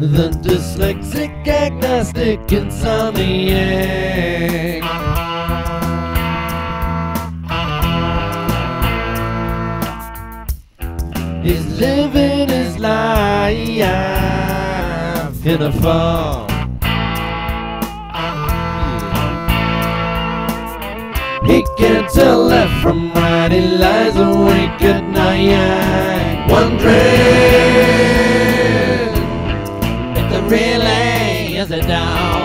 The dyslexic, agnostic, insomniac. He's living his life in a fog. He can't tell left from right, he lies awake at night. really is it down.